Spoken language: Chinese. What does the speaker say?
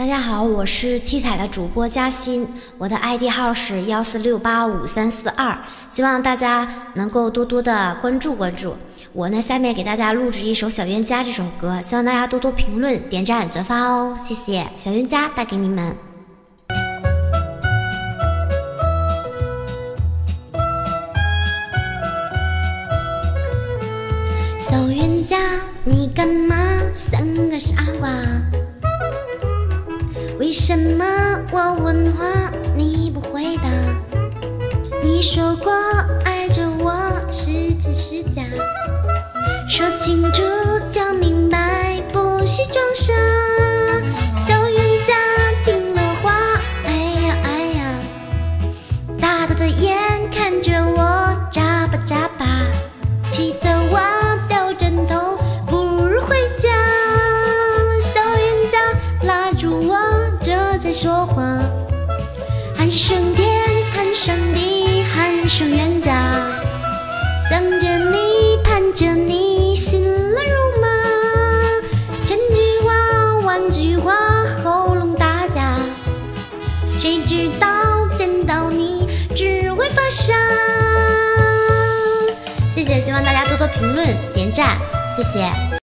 大家好，我是七彩的主播嘉欣，我的 ID 号是幺四六八五三四二，希望大家能够多多的关注关注我呢。下面给大家录制一首《小冤家》这首歌，希望大家多多评论、点赞、转发哦，谢谢！小冤家带给你们。小冤家，你干嘛像个傻瓜？为什么我问话你不回答？你说过爱着我是真是假？说清楚讲明说话，喊声天，喊声地，喊声冤家，想着你，盼着你，心乱如麻。千句话，万句话，喉咙打架。谁知道见到你只会发傻。谢谢，希望大家多多评论点赞，谢谢。